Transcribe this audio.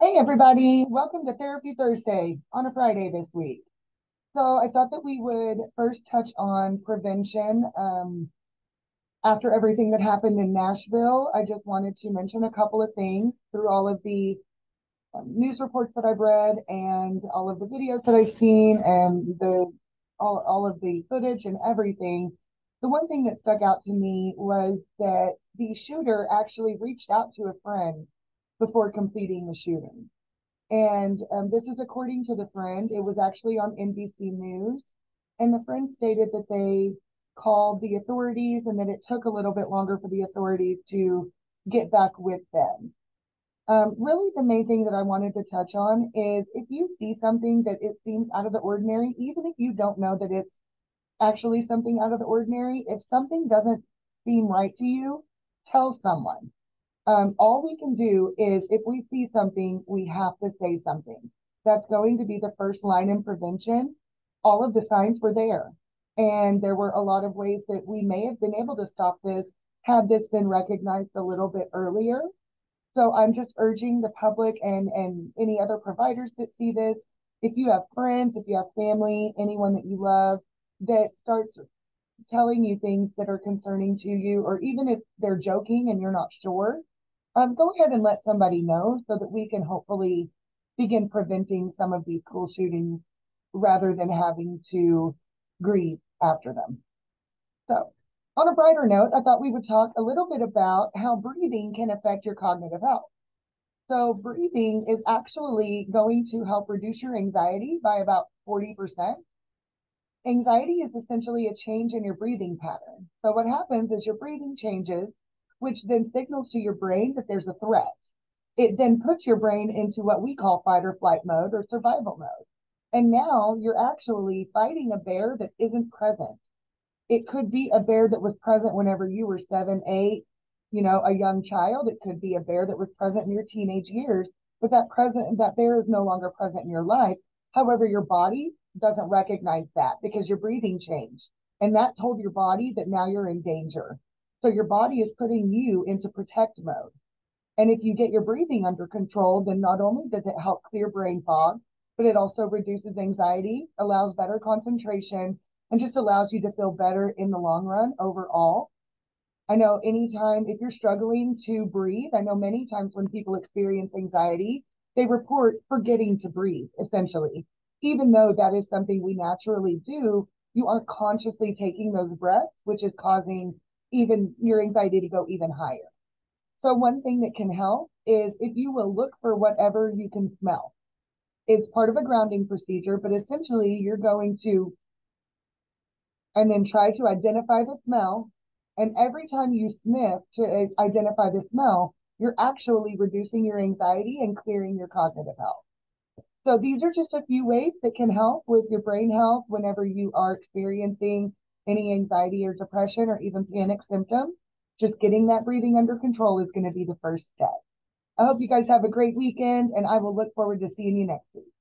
Hey, everybody. Welcome to Therapy Thursday on a Friday this week. So, I thought that we would first touch on prevention. Um, after everything that happened in Nashville, I just wanted to mention a couple of things through all of the um, news reports that I've read and all of the videos that I've seen and the all, all of the footage and everything. The one thing that stuck out to me was that the shooter actually reached out to a friend before completing the shooting. And um, this is according to the friend. It was actually on NBC News. And the friend stated that they called the authorities and that it took a little bit longer for the authorities to get back with them. Um, really, the main thing that I wanted to touch on is if you see something that it seems out of the ordinary, even if you don't know that it's actually something out of the ordinary, if something doesn't seem right to you, tell someone. Um, all we can do is if we see something, we have to say something. That's going to be the first line in prevention. All of the signs were there. And there were a lot of ways that we may have been able to stop this had this been recognized a little bit earlier. So I'm just urging the public and, and any other providers that see this, if you have friends, if you have family, anyone that you love that starts telling you things that are concerning to you, or even if they're joking and you're not sure, um, go ahead and let somebody know so that we can hopefully begin preventing some of these school shootings rather than having to grieve after them. So, on a brighter note, I thought we would talk a little bit about how breathing can affect your cognitive health. So, breathing is actually going to help reduce your anxiety by about 40%. Anxiety is essentially a change in your breathing pattern. So, what happens is your breathing changes which then signals to your brain that there's a threat. It then puts your brain into what we call fight or flight mode or survival mode. And now you're actually fighting a bear that isn't present. It could be a bear that was present whenever you were seven, eight, you know, a young child. It could be a bear that was present in your teenage years, but that present that bear is no longer present in your life. However, your body doesn't recognize that because your breathing changed. And that told your body that now you're in danger. So your body is putting you into protect mode. And if you get your breathing under control, then not only does it help clear brain fog, but it also reduces anxiety, allows better concentration, and just allows you to feel better in the long run overall. I know anytime if you're struggling to breathe, I know many times when people experience anxiety, they report forgetting to breathe, essentially. Even though that is something we naturally do, you aren't consciously taking those breaths, which is causing even your anxiety to go even higher. So one thing that can help is if you will look for whatever you can smell. It's part of a grounding procedure, but essentially you're going to and then try to identify the smell. And every time you sniff to uh, identify the smell, you're actually reducing your anxiety and clearing your cognitive health. So these are just a few ways that can help with your brain health whenever you are experiencing any anxiety or depression or even panic symptoms, just getting that breathing under control is going to be the first step. I hope you guys have a great weekend and I will look forward to seeing you next week.